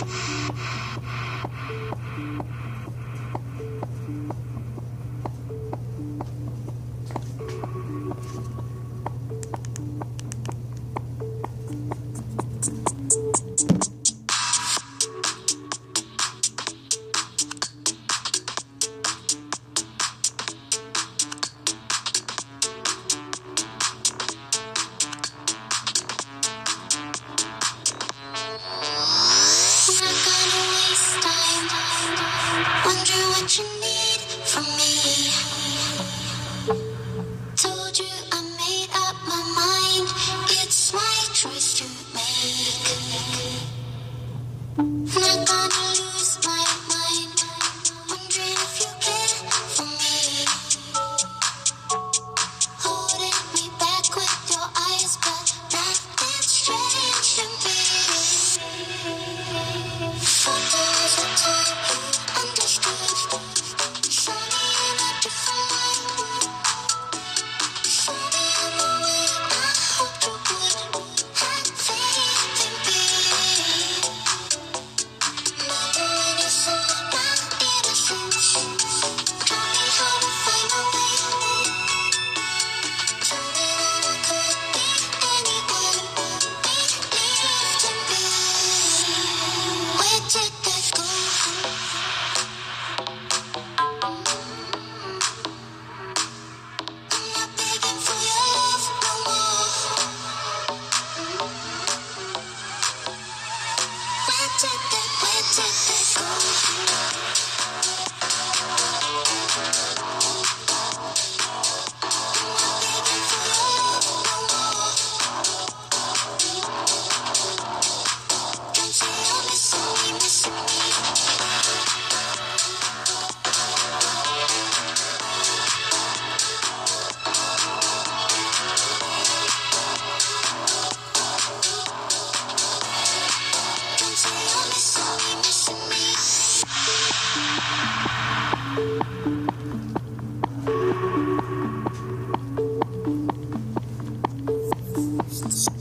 フフフ。podcast.